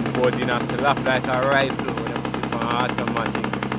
and 14 as the lap like a rifle when I put it on automatic.